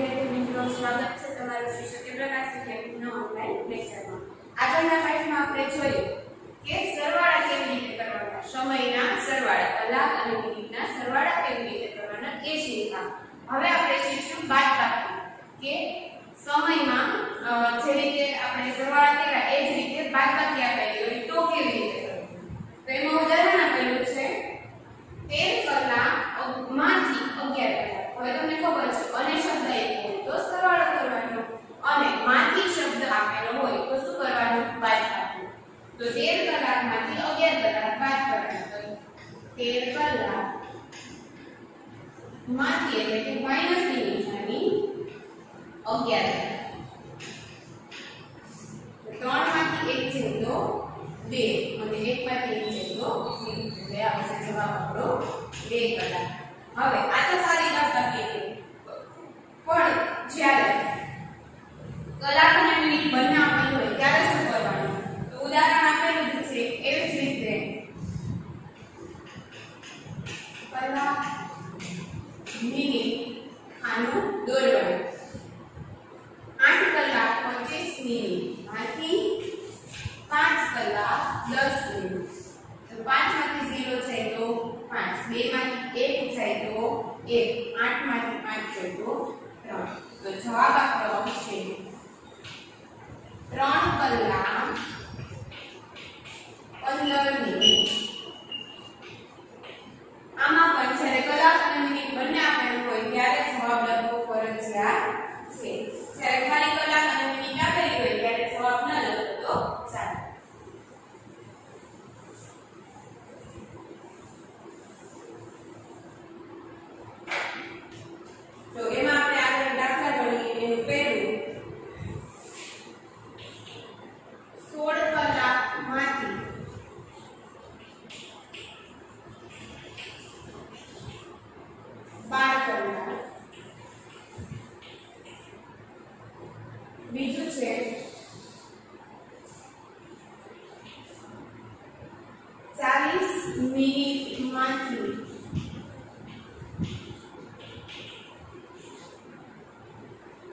વિદ્યાર્થી મિત્રો, સ્વાગત છે તમારું શ્રી સત્યપ્રકાશ વિદ્યાપીઠના ઓનલાઈન લેક્ચરમાં આગળના પાઠમાં આપણે જોયું કે સરવાળા કેવી રીતે કરવાના? સમયના સરવાળા, કલાક અને મિનિટના સરવાળા કેવી રીતે કરવાના એ શીખા હવે આપણે શીખશું બાદબાકી, કે સમયમાં જે રીતે આપણે સરવાળા કર્યા એ જ રીતે બાદબાકી આપેલી હોય તો કેવી રીતે કરવું? તો એમાં ઉદાહરણ આપેલું છે? બે અને એક માંથી એક છે તો ઝીરો. એટલે આવશે જવાબ આપણો બે કલાક હવે આ તો સારી વાત હતી પણ જ્યારે કલાક અને મિનિટ બંને આપેલું હોય ત્યારે શું કરવાનું તો ઉદાહરણ આપેલું જ છે એવી જ રીતે કલાક મિનિટ આનું દોરવાનું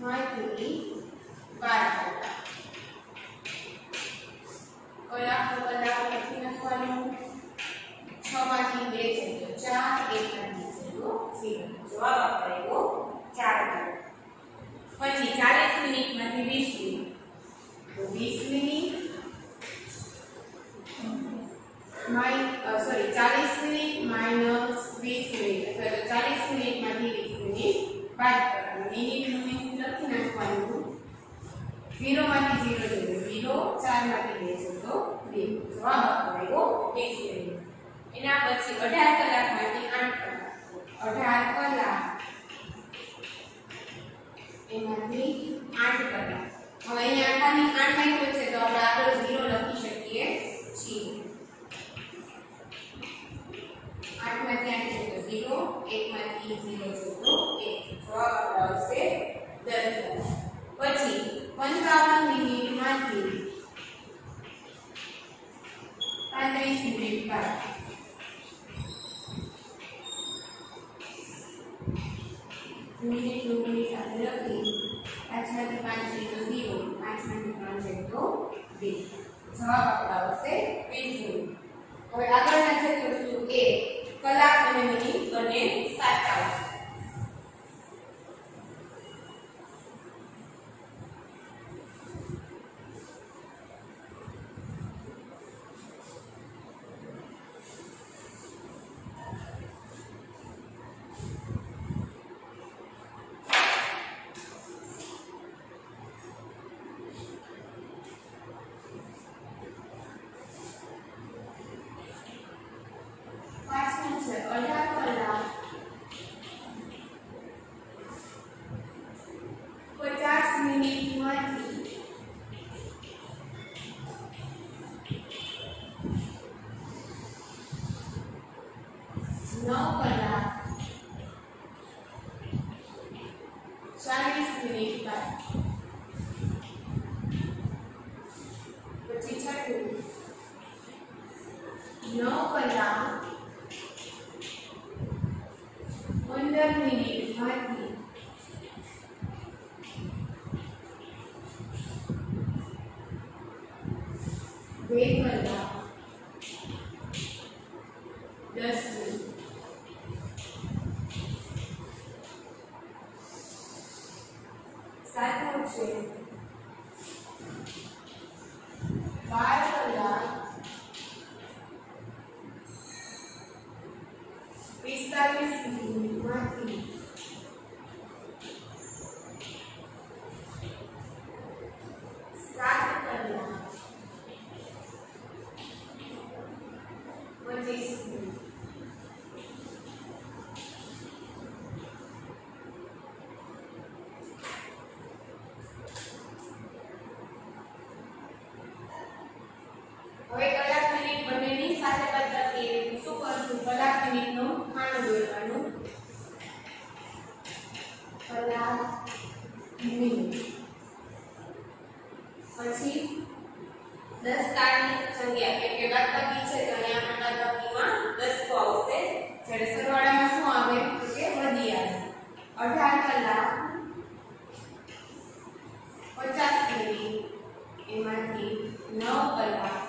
માંથી બાર કલાક કલાક તો કલાક લખી નાખવાનું છ માંથી બે છે તો ચાર એક માંથી છે તો ઝીરો જવાબ આપણે આવ્યો ચાર કલાક પછી ચાલીસ મિનિટમાંથી વીસ મિનિટ તો વીસ મિનિટ માઇન સોરી ચાલીસ મિનિટ માઇનસ વીસ મિનિટ અથવા તો ચાલીસ મિનિટમાંથી વીસ મિનિટ બાદ 0 માંથી 0 જોડો 0 4 માંથી 2 જોડો 2 જવાબ આપણો આવ્યો 1 એના પછી 18 કલાકમાંથી 8 કલાક. 18 કલાક. એમાંથી 8 કલાક. હવે અહીંયા આટાની 8 લખ્યો છે, તો આપણે આગળ 0 લખીએ પાંચ છે તો ઝીરો પાંચમાંથી ત્રણ છે તો બે જવાબ આપણો આવશે વીસ મિનિટ હવે આગળના છે તો શું એ કલાક અને મિનિટ બંને સાચા આવશે બે મિનિટનું ખાનું દોરવાનું કલાક મિનિટ પછી દસ કાળની સંખ્યા એટલે કે બાદબાકી છે તો અહીંયા આપણે બાદબાકીમાં દસકો આવશે જ્યારે સરવાળામાં શું આવે તો કે વધી આવે અઢાર કલાક પચાસ મિનિટ એમાંથી નવ કલાક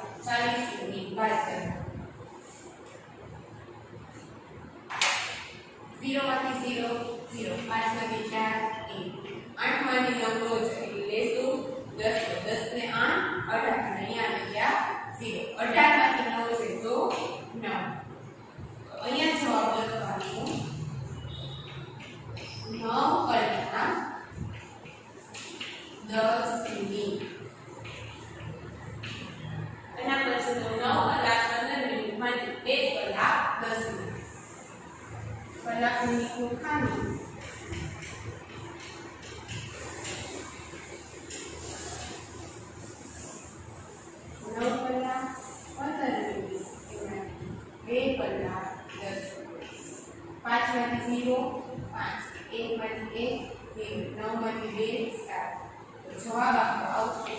ઝીરો પાંચ એકમાંથી એક ઝીરો નવમાંથી બે સાત તો જવાબ આપણો આવશે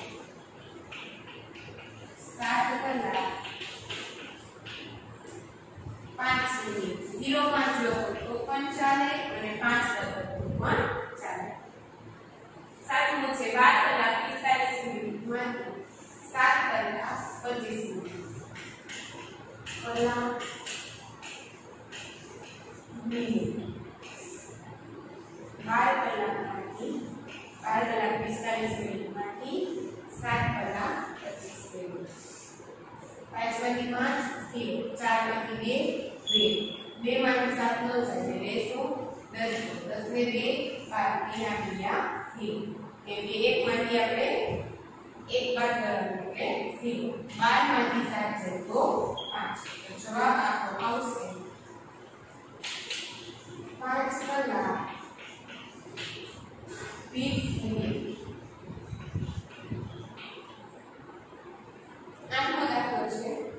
સાત કલાક પાંચ મિનિટ ઝીરો પાંચ લખો તો પણ ચાલે અને પાંચ લખો તો પણ ચાલે સાતમું છે બાર કલાક પિસ્તાલીસ મિનિટ માંથી સાત કલાક પચીસ મિનિટ કલાક ને બે બાર એના બીજા ઝીરો કેમ કે એક માંથી આપણે એક બાદ કરવાનું એટલે ઝીરો બાર માંથી સાત છે તો પાંચ તો જવાબ આપણો આવશે પાંચ કલાક વીસ મિનિટ આઠમો દાખલો છે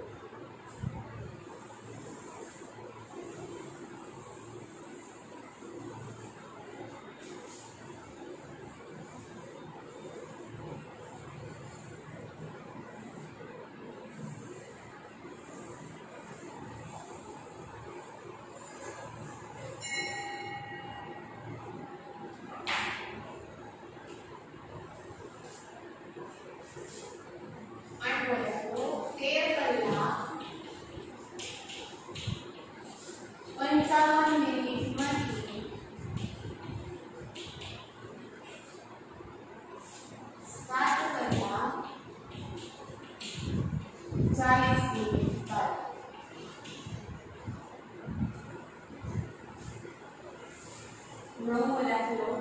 Romo Lazo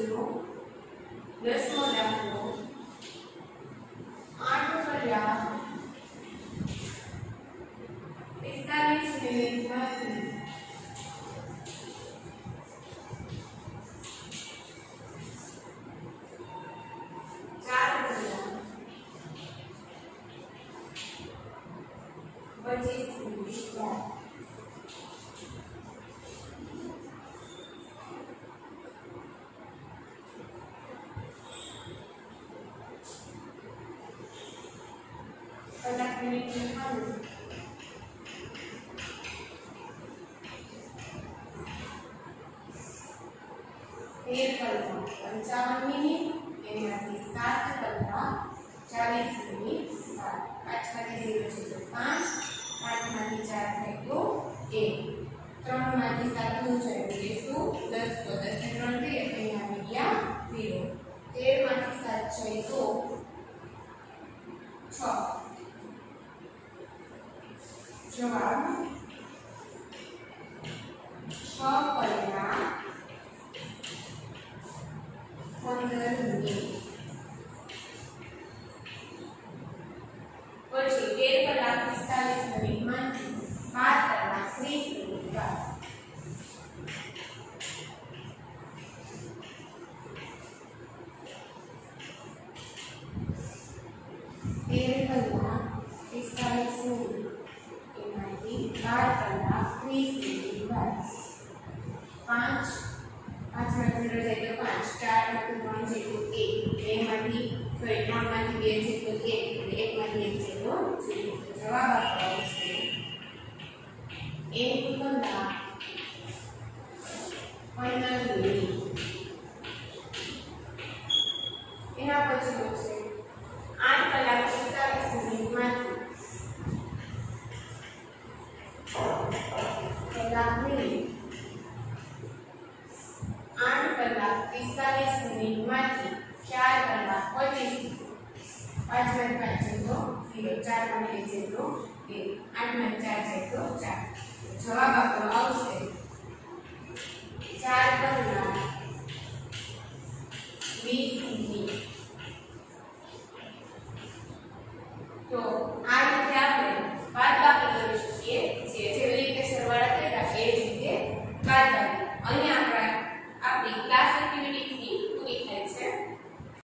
0 प्लस हो जाए आठ हज़ार पैंतालीस मिनट पच्चीस मिनट તેર કલાક પંચાવન મિનિટ સાત કલાક ચાલીસ મિનિટ. બાદ પાંચમાંથી ઝીરો છે તો પાંચ પાંચમાંથી ચાર થાય તો એક. ત્રણમાંથી સાતનું છે એટલે શું દસ ત્રણ થઈ એટલે અહીંયા આવી તેરમાંથી સાત છે છ. જવાબ You.